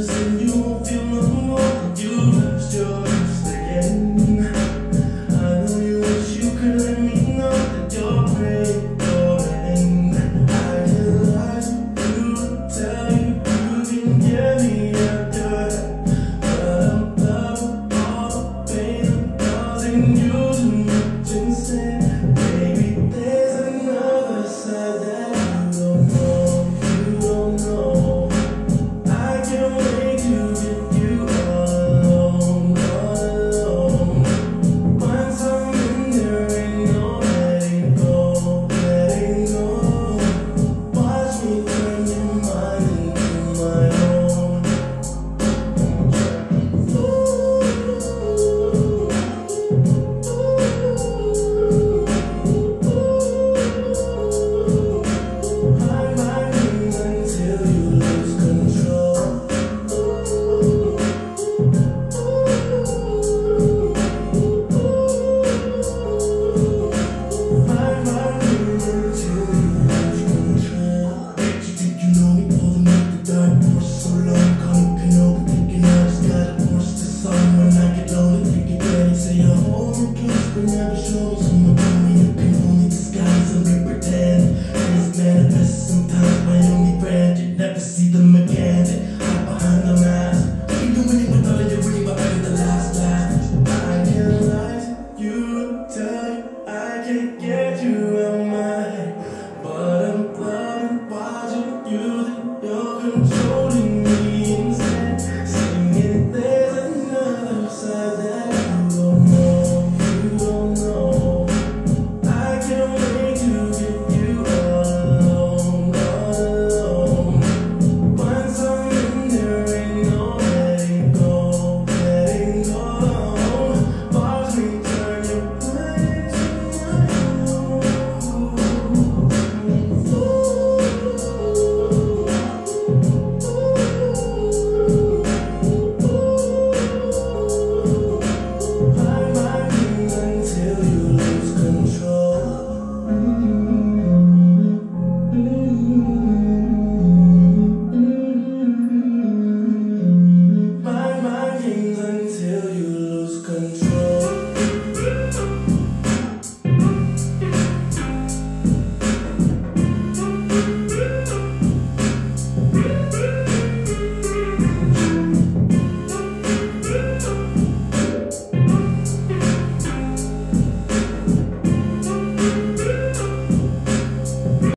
just in you. Never shows